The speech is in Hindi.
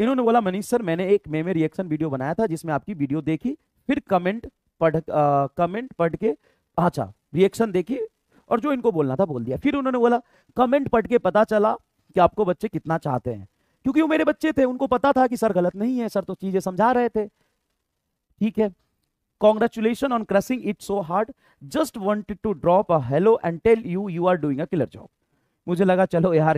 इन्होंने बोला मनीष सर मैंने एक मेमे रिएक्शन वीडियो बनाया था जिसमें आपकी वीडियो देखी फिर कमेंट पढ़ आ, कमेंट पढ़ के अच्छा रिएक्शन देखी और जो इनको बोलना था बोल दिया। फिर उन्होंने बोला कमेंट पढ़ के पता चला कि आपको बच्चे कितना चाहते हैं क्योंकि वो मेरे बच्चे थे उनको पता था कि सर गलत नहीं है सर तो चीज़ें समझा रहे थे। ठीक है। Congratulation on crossing it so hard just wanted to drop a hello and tell you you are doing a killer job मुझे लगा चलो यार